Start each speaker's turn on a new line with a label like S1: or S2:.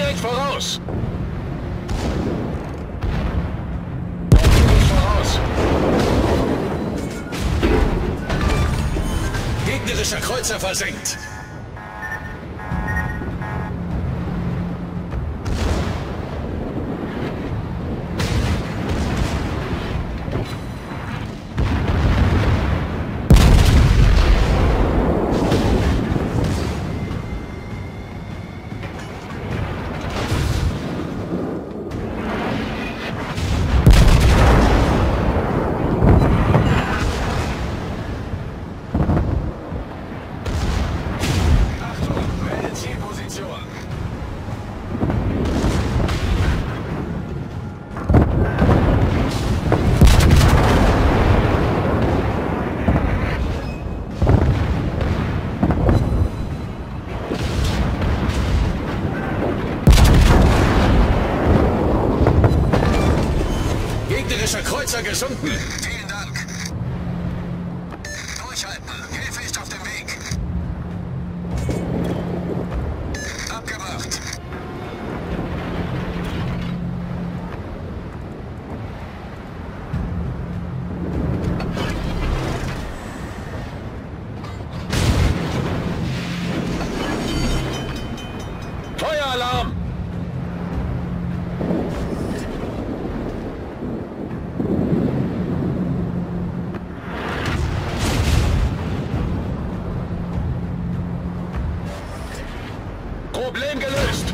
S1: Direkt voraus! voraus! Gegnerischer Kreuzer versenkt! Kreuzer gesunken. Problem gelöst.